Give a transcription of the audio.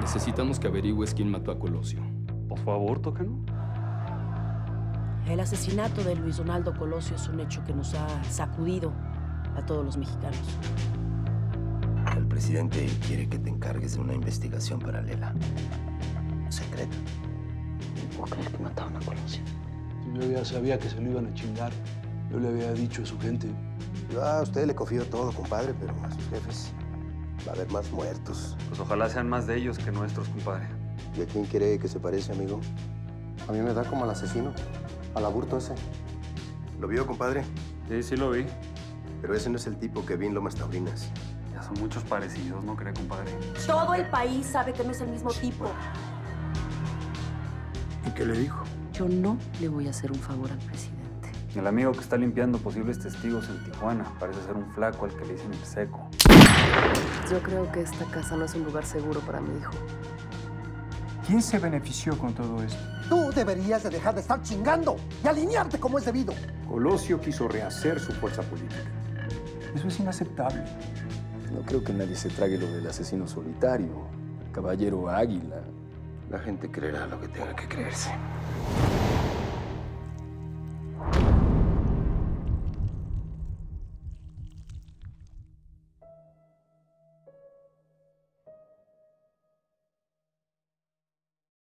Necesitamos que averigües quién mató a Colosio. Por favor, tócano. El asesinato de Luis Donaldo Colosio es un hecho que nos ha sacudido a todos los mexicanos. El presidente quiere que te encargues de una investigación paralela. Secreta. ¿Por creer que mataron a Colosio? Yo ya sabía que se lo iban a chingar. Yo le había dicho a su gente. Yo a usted le confío todo, compadre, pero a sus jefes va a haber más muertos. Pues ojalá sean más de ellos que nuestros, compadre. ¿Y a quién cree que se parece, amigo? A mí me da como al asesino, al aburto ese. ¿Lo vio, compadre? Sí, sí lo vi. Pero ese no es el tipo que vi en Lomas Taurinas. Ya son muchos parecidos, ¿no cree, compadre? Todo el país sabe que no es el mismo tipo. ¿Y qué le dijo? Yo no le voy a hacer un favor al presidente. El amigo que está limpiando posibles testigos en Tijuana parece ser un flaco al que le dicen el seco. Yo creo que esta casa no es un lugar seguro para mi hijo. ¿Quién se benefició con todo esto? Tú deberías de dejar de estar chingando y alinearte como es debido. Colosio quiso rehacer su fuerza política. Eso es inaceptable. No creo que nadie se trague lo del asesino solitario, el caballero águila. La gente creerá lo que tenga que creerse.